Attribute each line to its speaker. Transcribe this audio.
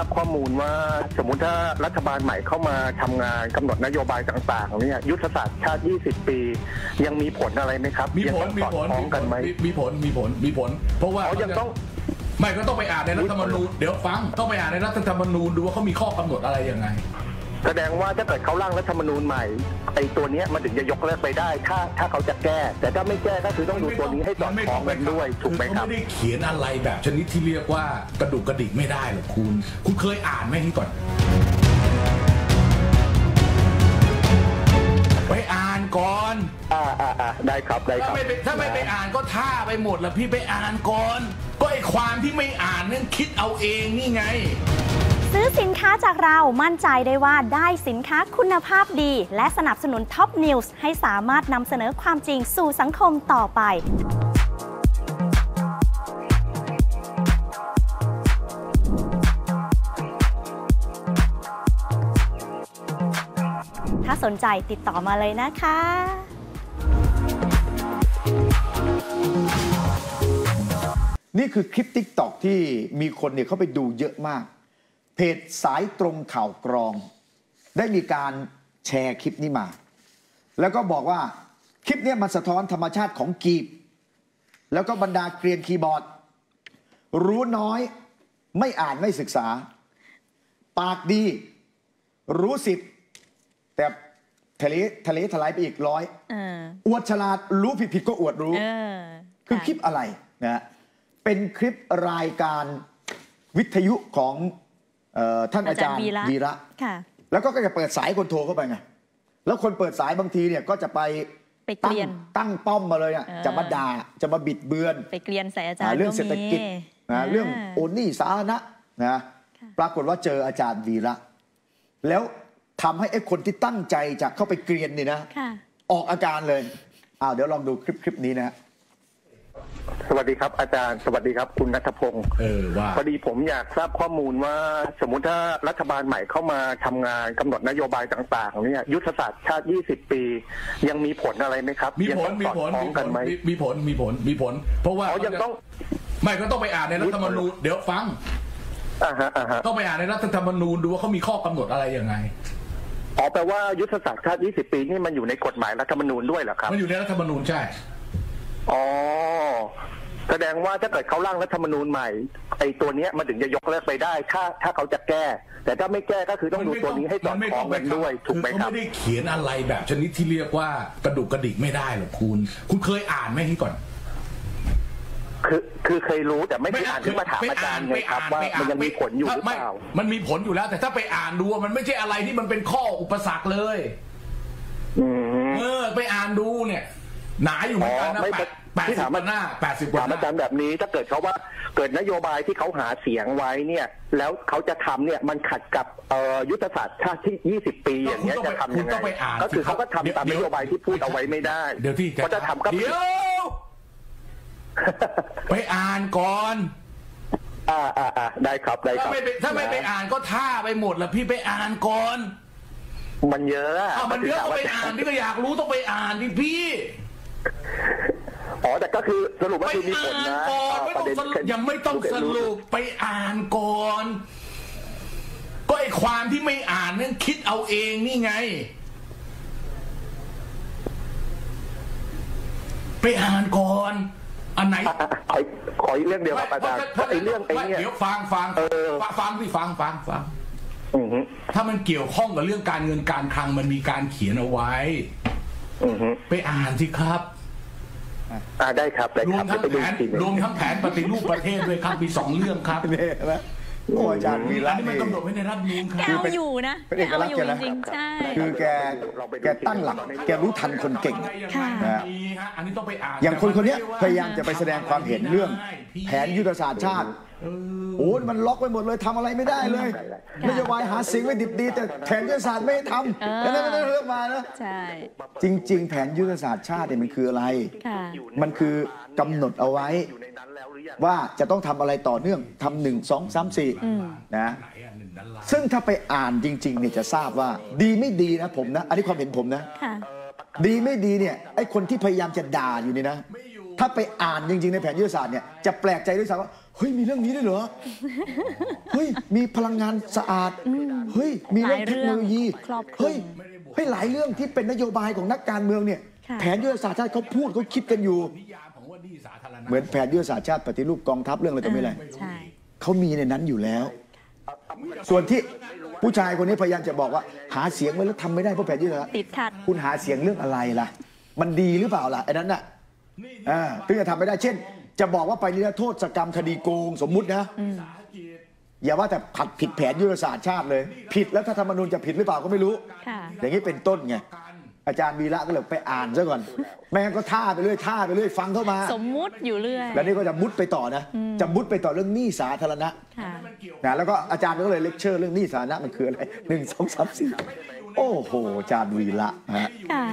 Speaker 1: ราบข้อมูลว่าสมมุติถ้ารัฐบาลใหม่เข้ามาทำงานกำหนดนโยบายต่างๆเนี่ยยุทธศาสตร์ชาติ 20 ปี ยังมีผลอะไรไหมครับ
Speaker 2: มีผล
Speaker 1: ยัง
Speaker 2: มี
Speaker 1: ต้องส
Speaker 2: ผ
Speaker 1: อ
Speaker 2: ล
Speaker 1: ดคล้องกันไหม
Speaker 2: มีผลมีผลมีผล เพราะว่า
Speaker 1: เขายังต้อง
Speaker 2: ไม่ก็ต้องไปอ่านในรัฐธรรมนูญเดี๋ยวฟังต้องไปอ่านในรัฐธรรมนูญดูว่าเขามีข้อกำหนดอะไรยังไง
Speaker 1: แสดงว่าถ้าเกิดเขาร่างรัฐธรรมนูญใหม่ไอ้ตัวเนี้ยมันถึงจะยกเลิกไปได้ ถ้าถ้าเขาจะแก้ แต่ถ้าไม่แก้ก็คือต้องดูตัวนี้ให้สอดคล้องกันด้วยถูกไหม
Speaker 2: เขา
Speaker 1: ครับ
Speaker 2: ไม่ได้เขียนอะไรแบบชนิดที่เรียกว่ากระดุกกระดิกไม่ได้หรอกคุณ คุณเคยอ่านไหมนี่ก่อนไปอ่านก่อน
Speaker 1: อ่าอ่าอ่าได้ครับได้ค
Speaker 2: ถ้า
Speaker 1: รับ
Speaker 2: ไม่ไปถ้าไม่ไปอ่านก็ท่าไปหมดละพี่ไปอ่านก่อน ก็ไอความที่ไม่อ่านนั่นคิดเอาเองนี่ไง
Speaker 3: ซื้อสินค้าจากเรามั่นใจได้ว่าได้สินค้าคุณภาพดี และสนับสนุนท็อปนิวส์ให้สามารถนำเสนอความจริงสู่สังคมต่อไปถ้าสนใจติดต่อมาเลยนะคะ
Speaker 4: นี่คือคลิป TikTok ที่มีคนเนี่ยเข้าไปดูเยอะมาก เพจสายตรงข่าวกรอง ได้มีการแชร์คลิปนี้มา แล้วก็บอกว่าคลิปเนี้ยมันสะท้อนธรรมชาติของกีบ แล้วก็บรรดาเกรียนคีย์บอร์ด รู้น้อยไม่อ่านไม่ศึกษา ปากดี รู้สิทธิ์แต่ทะเลทะเลถลายไปอีกร้อย
Speaker 3: เออ
Speaker 4: อวดฉลาดรู้ผิดผิดก็อวดรู้
Speaker 3: เออ
Speaker 4: คือคลิปอะไรนะฮะเป็นคลิปรายการวิทยุของเออ ท่านอาจารย์
Speaker 3: อาจารย์วีระ
Speaker 4: วีระ
Speaker 3: ค่ะ
Speaker 4: แล้วก็จะเปิดสายคนโทรเข้าไปไงแล้วคนเปิดสายบางทีเนี่ยก็จะไป
Speaker 3: ไปเก
Speaker 4: ตั้ง
Speaker 3: ลียน
Speaker 4: ตั้งป้อมมาเลยอะ
Speaker 3: เออ
Speaker 4: จะมาด่าจะมาบิดเบือน
Speaker 3: ไปเกลียนใส่อาจาร
Speaker 4: อ่า
Speaker 3: ย์
Speaker 4: เรื่อง
Speaker 3: ก็
Speaker 4: เศรษฐกิจ
Speaker 3: มี
Speaker 4: นะเรื่องโอนหนี่สาธารณะนะปรากฏว่าเจออาจารย์วีระแล้วทำให้ไอ้คนที่ตั้งใจจะเข้าไปเกรียนนี่นะ
Speaker 3: ค่ะ
Speaker 4: ออกอาการเลยอ้าวเดี๋ยวลองดูคลิปคลิปนี้นะฮะ
Speaker 1: สวัสดีครับอาจารย์สวัสดีครับ คุณนัทพงศ์
Speaker 2: เออว่า
Speaker 1: พอดีผมอยากทราบข้อมูลว่า สมมุติถ้ารัฐบาลใหม่เข้ามาทำงานกำหนดนโยบายต่างๆเนี่ยยุทธศาสตร์ชาติ 20 ปี ยังมีผลอะไรไหมครับ
Speaker 2: มี
Speaker 1: ยัง
Speaker 2: ผล
Speaker 1: ต้อง
Speaker 2: มี
Speaker 1: สอด
Speaker 2: ผล
Speaker 1: คล้อง
Speaker 2: มีผ
Speaker 1: กัน
Speaker 2: ล
Speaker 1: ไหม
Speaker 2: มีมีผลมีผลมีผล เพราะว่า
Speaker 1: เขายังต้อง
Speaker 2: ไม่ก็ต้องไปอ่านในรัฐธรรมนูญเดี๋ยวฟัง
Speaker 1: อ่าฮะอ่าฮะ
Speaker 2: ต้องไปอ่านในรัฐธรรมนูญดูว่าเขามีข้อกำหนดอะไรยังไง
Speaker 1: อ๋อแปลว่ายุทธศาสตร์ชาติ 20 ปีนี่มันอยู่ในกฎหมายรัฐธรรมนูญด้วยเหรอครับ
Speaker 2: มันอยู่ในรัฐธรรมนูญใช่
Speaker 1: อ๋อ แสดงว่าถ้าเกิดเขาร่างรัฐธรรมนูญใหม่ไอ้ตัวเนี้ยมันถึงจะยกเลิกไปได้ ถ้าถ้าเขาจะแก้ แต่ถ้าไม่แก้ก็คือต้องดูตัวนี้ให้สอดคล้องกันด้วยถูกไหม
Speaker 2: คือ
Speaker 1: ค
Speaker 2: เขา
Speaker 1: รับ
Speaker 2: ไม่ได้เขียนอะไรแบบชนิดที่เรียกว่ากระดุกกระดิกไม่ได้หรอกคุณ คุณเคยอ่านไหมนี่ก่อน
Speaker 1: คือคือเคยรู้แต่ไม่ได้อ่านที่มาถามอาจารย์ไงครับว่ามันยังมีผลอยู่หรือเปล่า
Speaker 2: มันมีผลอยู่แล้ว แต่ถ้าไปอ่านดูอะมันไม่ใช่อะไรที่มันเป็นข้ออุปสรรคเลย
Speaker 1: อืม
Speaker 2: เออไปอ่านดูเนี่ย หนาอยู่เหมือนกันนะ
Speaker 1: อ๋อไม่
Speaker 2: แปดแปด
Speaker 1: ที่
Speaker 2: สิบ
Speaker 1: ถาม
Speaker 2: กว่าหน้าแปดสิบกว่า
Speaker 1: ถาม
Speaker 2: ห
Speaker 1: อาจาร
Speaker 2: น้า
Speaker 1: ย์แบบนี้ถ้าเกิดเขาว่าเกิดนโยบายที่เขาหาเสียงไว้เนี่ย แล้วเขาจะทำเนี่ยมันขัดกับเอ่อยุทธศาสตร์ชาติที่20ปีอย่างเงี้ย
Speaker 2: คุณต้อง
Speaker 1: จะ
Speaker 2: ไป
Speaker 1: ทำยัง
Speaker 2: คุณต้อง
Speaker 1: ไง
Speaker 2: ไปอ่าน
Speaker 1: ก็คือ
Speaker 2: สิ
Speaker 1: เขาก็ทำ
Speaker 2: เดี๋ยว
Speaker 1: ตามนโยบายที่พูดเอาไว้ไม่ได้
Speaker 2: เดี๋ยวที่
Speaker 1: เพราะจะทำก็
Speaker 2: เดี๋ยวไปอ่านก่อน
Speaker 1: อ่าอ่าอ่าได้ครับได้ค
Speaker 2: ถ้า
Speaker 1: รับ
Speaker 2: ไม่ไปถ้าไม่ไปอ่านก็ท่าไปหมดละพี่ไปอ่านก่อน
Speaker 1: มันเยอะอะ
Speaker 2: อ้าวมันเยอะก็ไปอ่านพี่ก็อยากรู้ต้องไปอ่านดิพี่
Speaker 1: อ๋อแต่ก็คือสรุป
Speaker 2: ไป
Speaker 1: ว่าคือมีผล
Speaker 2: อ่าน
Speaker 1: นะ
Speaker 2: ก่อนไม่ต้องสรุปยังไม่ต้องสรุปไปอ่านก่อน ก็ไอความที่ไม่อ่านนั่นคิดเอาเองนี่ไง ไปอ่านก่อน อันไหน
Speaker 1: อะอะขอขออีกเรื่องเดียวครับอาจารย์เพราะไอ้เรื่องไอ้เนี่ย
Speaker 2: เดี๋ยวฟังฟัง
Speaker 1: เออ
Speaker 5: 呃
Speaker 2: ฟังฟังพี่ฟังฟังฟัง
Speaker 1: อือฮึ
Speaker 2: ถ้ามันเกี่ยวข้องกับเรื่องการเงินการคลังมันมีการเขียนเอาไว้
Speaker 1: อือฮึ
Speaker 2: ไปอ่านสิครับ
Speaker 1: อ่าได้ครับได้
Speaker 2: รว
Speaker 1: ครั
Speaker 2: ม
Speaker 1: บ
Speaker 2: ทั้ง
Speaker 1: ไป
Speaker 2: แผ
Speaker 1: ดู
Speaker 2: น
Speaker 1: อีกทีหนึ่ง
Speaker 2: รวมทั้งแผนปฏิรูปประเทศด้วยครับมีสองเรื่องครับ
Speaker 4: นี่เห็นไหมโอ้อาจารย์วี
Speaker 2: อั
Speaker 4: ระ
Speaker 2: นนี้มัน
Speaker 4: นี่
Speaker 2: กำหนดไว้ในรัฐธรรมนูญค
Speaker 3: แก
Speaker 2: รับ
Speaker 3: เอาอยู่นะ
Speaker 4: เป็นเอกลักษณ์
Speaker 3: แกเอาอยู่
Speaker 4: แกนะ
Speaker 3: จริงๆ ใช่
Speaker 4: คือแกแกตั้งหลัก แกรู้ทันคนเก่ง
Speaker 3: ค่ะ
Speaker 4: นะฮะ
Speaker 2: มีฮะอันนี้ต้องไปอ่าน
Speaker 4: อย่างคนคนเนี้ยพยายามจะไปแสดงความเห็นเรื่อง แผนยุทธศาสตร์ชาติ
Speaker 2: เออ
Speaker 4: โอ้ยมันล็อกไปหมดเลยทำอะไรไม่ได้เลยนโยบายหาเสียงไว้ดิบดี แต่แผนยุทธศาสตร์ไม่ให้ทำ
Speaker 3: เออ
Speaker 4: แล้วนั่นนั่นเรื่องมานะ
Speaker 3: ใช่
Speaker 4: จริง ๆ แผนยุทธศาสตร์ชาติเนี่ยมันคืออะไร
Speaker 3: ค่ะ
Speaker 4: มันคือกำหนดเอาไว้
Speaker 1: อยู่ในนั้นแล้วหรือยัง
Speaker 4: ว่าจะต้องทำอะไรต่อเนื่องทำหนึ่งสองสามสี่นะ
Speaker 2: ไหนอะหนึ่งด้านล่าง
Speaker 4: ซึ่งถ้าไปอ่านจริง ๆ เนี่ยจะทราบว่า ดีไม่ดีนะผมนะ อันนี้ความเห็นผมนะ
Speaker 3: ค่ะ
Speaker 4: ดีไม่ดีเนี่ยไอ้คนที่พยายามจะด่าอยู่นี่นะ ถ้าไปอ่านจริง ๆ ในแผนยุทธศาสตร์เนี่ยจะแปลกใจด้วยซ้ำว่า เฮ้ยมีเรื่องนี้ด้วยเหรอ เฮ้ยมีพลังงานสะอาด เฮ้ยมีเรื่อง
Speaker 3: หลาย
Speaker 4: เท
Speaker 3: เรื่อง
Speaker 4: คโนโลยี
Speaker 3: ครอบคลุม
Speaker 4: เฮ้ยเฮ้ยหลายเรื่องที่เป็นนโยบายของนักการเมืองเนี่ย
Speaker 3: ค่ะ
Speaker 4: แผนยุทธศาสตร์ชาติเขาพูดเขาคิดกันอยู่
Speaker 2: นิยามของว่าหนี่สาธารณะ
Speaker 4: เหมือนแผนยุทธศาสตร์ชาติปฏิรูปกองทัพเรื่องอะไรก็ไม่อะไร
Speaker 3: ใช่
Speaker 4: เขามีในนั้นอยู่แล้ว ส่วนที่ผู้ชายคนนี้พยายามจะบอกว่า หาเสียงไว้แล้วทำไม่ได้เพราะแผนยุทธศาสตร์
Speaker 3: ติดขัด
Speaker 4: คุณหาเสียงเรื่องอะไรล่ะ มันดีหรือเปล่าล่ะไอ้นั้นน่ะอ่าถึงจะทำไม่ได้เช่น จะบอกว่าไปนิรโทษกรรมคดีโกงสมมุตินะ อย่าว่าแต่ผัดผิดแผนยุทธศาสตร์ชาติเลย ผิดแล้วถ้าธรรมนูญจะผิดหรือเปล่าก็ไม่รู้
Speaker 3: ค่ะ
Speaker 4: อย่างนี้เป็นต้นไงอาจารย์วีระก็เลยไปอ่านซะก่อน แม่งั้นก็ท่าไปเรื่อยท่าไปเรื่อยฟังเข้ามา
Speaker 3: สมมุติอยู่เรื่อย
Speaker 4: แล้วนี่ก็จะมุดไปต่อนะ จะมุดไปต่อเรื่องหนี้สาธารณะ
Speaker 3: ค่ะ
Speaker 4: นะแล้วก็อาจารย์ก็เลยเลคเชอร์เรื่องหนี้สาธารณะมันคืออะไรหนึ่งสองสามสี่โอ้โหอาจารย์วีระฮะ
Speaker 3: ค่ะ